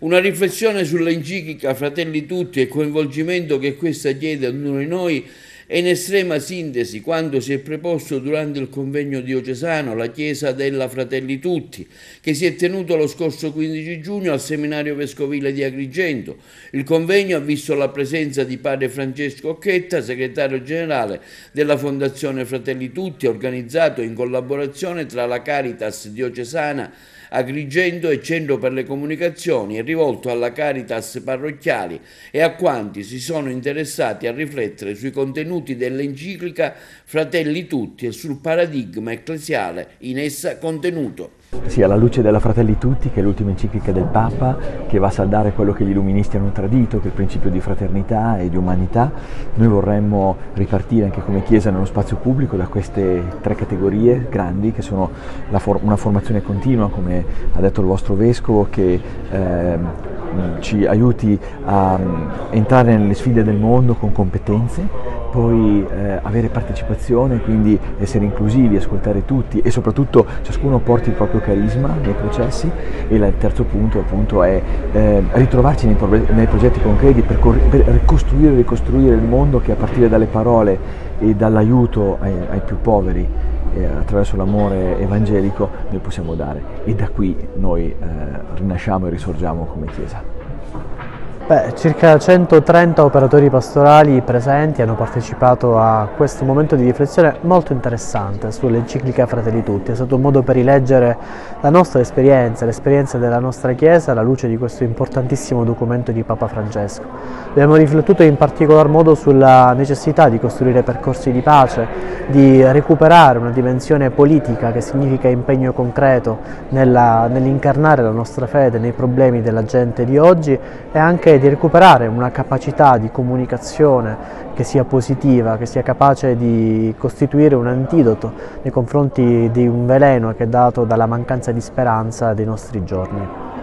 Una riflessione sull'enciclica Fratelli Tutti e il coinvolgimento che questa chiede a ognuno di noi e in estrema sintesi quando si è preposto durante il convegno diocesano la Chiesa della Fratelli Tutti, che si è tenuto lo scorso 15 giugno al seminario vescovile di Agrigento. Il convegno ha visto la presenza di padre Francesco Occhetta, segretario generale della Fondazione Fratelli Tutti, organizzato in collaborazione tra la Caritas diocesana Agrigento e Centro per le Comunicazioni è rivolto alla Caritas parrocchiali e a quanti si sono interessati a riflettere sui contenuti dell'enciclica Fratelli Tutti e sul paradigma ecclesiale in essa contenuto. Sì, alla luce della Fratelli Tutti, che è l'ultima enciclica del Papa, che va a saldare quello che gli illuministi hanno tradito, che è il principio di fraternità e di umanità, noi vorremmo ripartire anche come Chiesa nello spazio pubblico da queste tre categorie grandi, che sono for- una formazione continua, come ha detto il vostro Vescovo, che eh, ci aiuti a um, entrare nelle sfide del mondo con competenze, poi eh, avere partecipazione, quindi essere inclusivi, ascoltare tutti e soprattutto ciascuno porti il proprio carisma nei processi e il terzo punto appunto è eh, ritrovarci nei, pro- nei, progetti concreti per, cor- per ricostruire e ricostruire il mondo che a partire dalle parole e dall'aiuto ai, ai più poveri eh, attraverso l'amore evangelico noi possiamo dare e da qui noi eh, rinasciamo e risorgiamo come Chiesa. Beh, circa 130 operatori pastorali presenti hanno partecipato a questo momento di riflessione molto interessante sull'enciclica Fratelli Tutti. È stato un modo per rileggere la nostra esperienza, l'esperienza della nostra Chiesa alla luce di questo importantissimo documento di Papa Francesco. Abbiamo riflettuto in particolar modo sulla necessità di costruire percorsi di pace, di recuperare una dimensione politica che significa impegno concreto nell'incarnare la nostra fede nei problemi della gente di oggi e anche di recuperare una capacità di comunicazione che sia positiva, che sia capace di costituire un antidoto nei confronti di un veleno che è dato dalla mancanza di speranza dei nostri giorni.